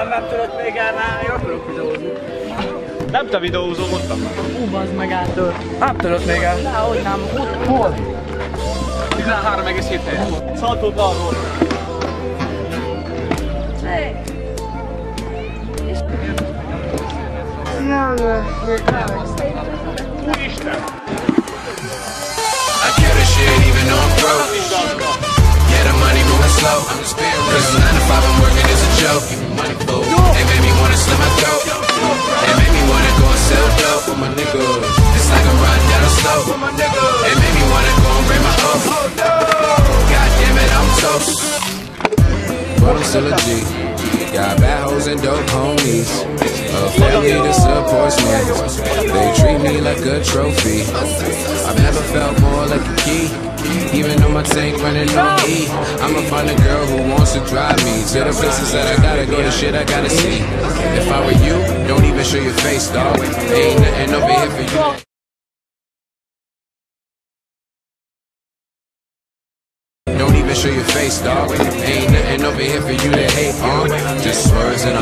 Nem, nem tudod még elválni, akarok videózni. Nem te videózó, mondtam már. Ú, bazd meg átől. Nem tudod még el. Dehogy nem. Ott, hol? 13,7 Szaltót arról. Hey. Úristen! I kill this shit even though I'm broke. Yeah, the money moving slow. I'm just being real. Cause 9 to 5 I'm working is a joke. For It made me wanna slit my throat. It made me wanna go and sell dope with my niggas. It's like I'm riding down a slope. It made me wanna go and break my oath. God damn it, I'm toast. But I'm still a G. Got bad hoes and dope homies. A family that supports me. They treat me like a trophy. I've never felt more like a key. Even though my tank running on E, I'ma find a girl who wants to drive me to the places that I gotta go, the shit I gotta see. If I were you, don't even show your face, dog. Ain't nothing over here for you. Don't even show your face, dog. Ain't nothing over here for you to hate on. Just words and